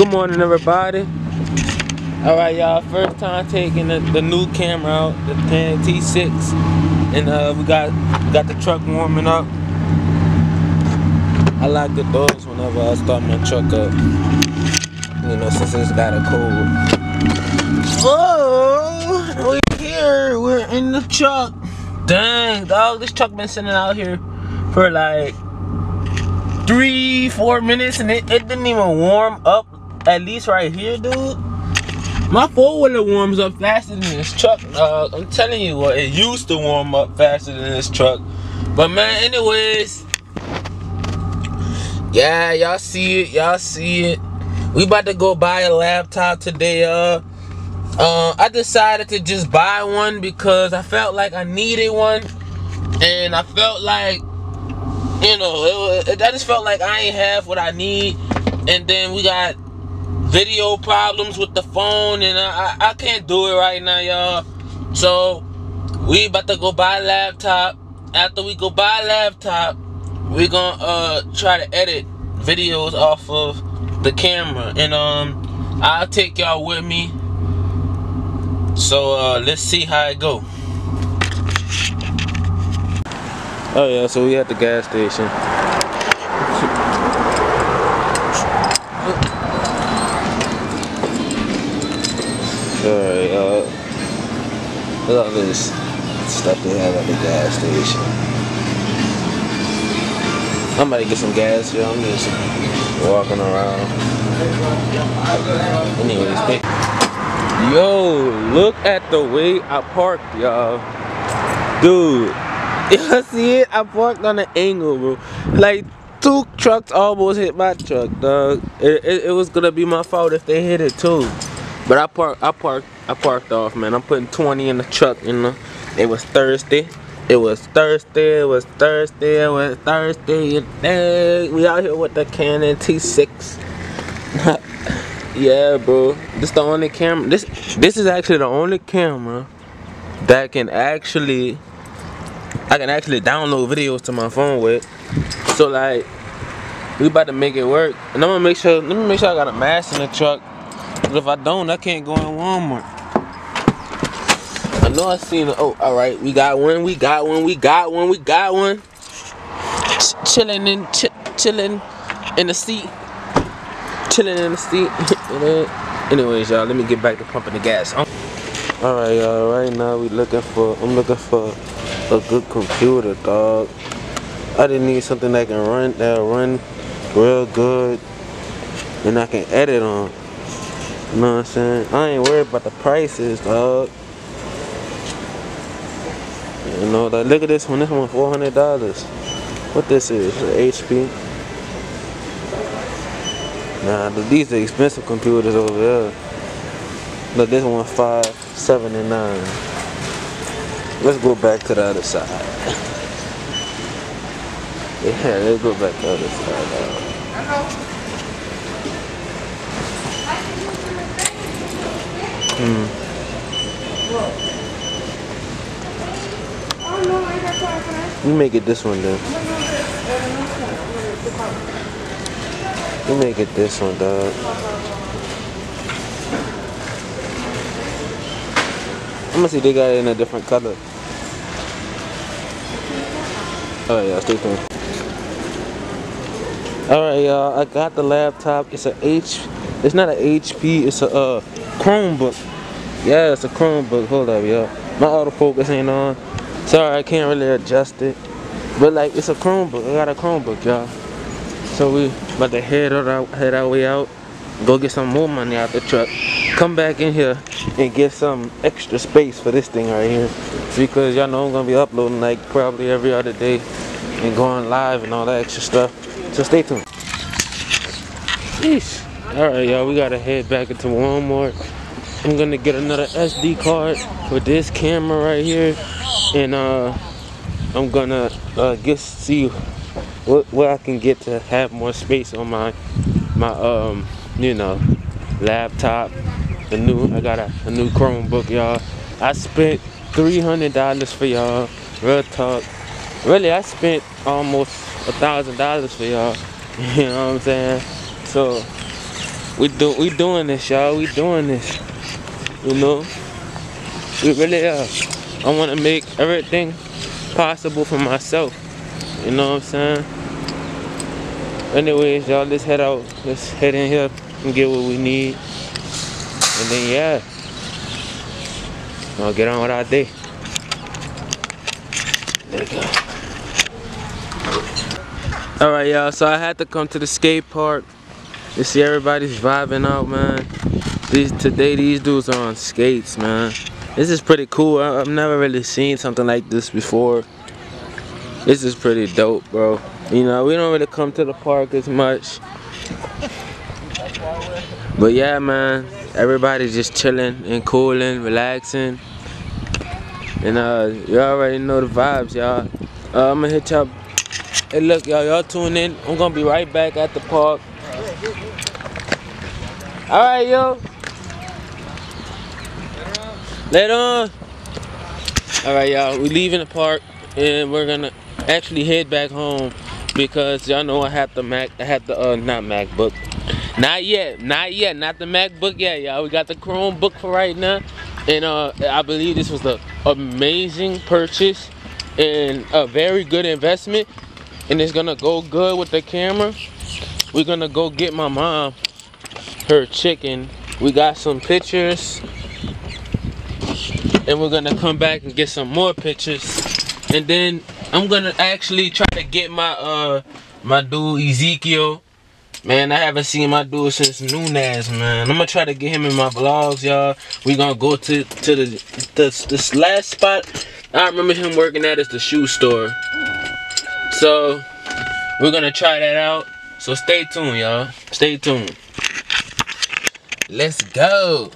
Good morning, everybody. All right, y'all. First time taking the, the new camera out, the 10 T6, and uh, we got we got the truck warming up. I like the doors whenever I start my truck up. You know, since it's got a cold. Oh, we're here. We're in the truck. Dang, dog. This truck been sitting out here for like three, four minutes, and it, it didn't even warm up. At least right here, dude. My four wheeler warms up faster than this truck. Uh, I'm telling you what, it used to warm up faster than this truck. But man, anyways, yeah, y'all see it, y'all see it. We about to go buy a laptop today, uh. Uh, I decided to just buy one because I felt like I needed one, and I felt like, you know, it, I just felt like I ain't have what I need, and then we got video problems with the phone, and I, I, I can't do it right now, y'all. So we about to go buy a laptop. After we go buy a laptop, we gonna uh try to edit videos off of the camera, and um, I'll take y'all with me so uh, let's see how it go. Oh yeah, so we at the gas station. Alright, uh, look at this stuff they have at the gas station. I'm about to get some gas, yo. I'm just walking around. Anyways, Yo, look at the way I parked, y'all. Dude, y'all see it? I parked on an angle, bro. Like, two trucks almost hit my truck, dog. It, it, it, was gonna be my fault if they hit it too. But I parked, I parked, I parked off, man. I'm putting 20 in the truck, you know. It was Thursday. It was Thursday, it was Thursday, it was Thursday. We out here with the Canon T6. Yeah, bro. This the only camera. This this is actually the only camera that can actually I can actually download videos to my phone with. So like we about to make it work. And I'm gonna make sure let me make sure I got a mask in the truck. But if I don't, I can't go in Walmart. I know I seen it. Oh, alright, we got one, we got one, we got one, we got one. Ch chilling in ch chilling in the seat chilling in the seat. Anyways, y'all, let me get back to pumping the gas. All right, y'all. Right now, we looking for. I'm looking for a good computer, dog. I didn't need something that can run that run real good, and I can edit on. You know what I'm saying? I ain't worried about the prices, dog. You know, like look at this one. This one, four hundred dollars. What this is? HP. Nah, these are expensive computers over there. Look, this one five seventy nine. Let's go back to the other side. Yeah, let's go back to the other side. You make it this one then. You me get this one, dog. I'm gonna see they got it in a different color. Oh yeah, stay tuned. Alright y'all, I got the laptop. It's a H it's not an HP, it's a uh, Chromebook. Yeah, it's a Chromebook. Hold up, y'all. My autofocus ain't on. Sorry, I can't really adjust it. But like it's a Chromebook. I got a Chromebook, y'all. So we about to head our head our way out, go get some more money out the truck, come back in here and get some extra space for this thing right here. Because y'all know I'm gonna be uploading like probably every other day and going live and all that extra stuff. So stay tuned. Sheesh. Alright y'all, we gotta head back into Walmart. I'm gonna get another SD card for this camera right here. And uh I'm gonna uh, get see what, what I can get to have more space on my my um you know laptop. The new I got a, a new Chromebook, y'all. I spent three hundred dollars for y'all. Real talk. Really, I spent almost a thousand dollars for y'all. You know what I'm saying? So we do we doing this, y'all. We doing this. You know, we really are. I want to make everything possible for myself. You know what I'm saying? Anyways, y'all, let's head out. Let's head in here and get what we need. And then, yeah, I'll get on with our day. There we go. Alright, y'all, so I had to come to the skate park to see everybody's vibing out, man. These Today, these dudes are on skates, man. This is pretty cool. I, I've never really seen something like this before. This is pretty dope, bro. You know, we don't really come to the park as much. But yeah, man, everybody's just chilling and cooling, relaxing. And uh, you already know the vibes, y'all. Uh, I'm gonna hit y'all. Hey, look, y'all, y'all tune in. I'm gonna be right back at the park. All right, yo. Later on. All right, y'all. We leaving the park, and we're gonna actually head back home because y'all know I have the Mac. I have the uh, not MacBook. Not yet, not yet, not the MacBook yet, y'all. We got the Chromebook for right now. And uh, I believe this was the amazing purchase and a very good investment. And it's gonna go good with the camera. We're gonna go get my mom her chicken. We got some pictures. And we're gonna come back and get some more pictures. And then I'm gonna actually try to get my uh my dude Ezekiel Man, I haven't seen my dude since Nunez, man. I'm gonna try to get him in my vlogs, y'all. We gonna go to to the, the this last spot. I remember him working at is the shoe store. So we're gonna try that out. So stay tuned, y'all. Stay tuned. Let's go.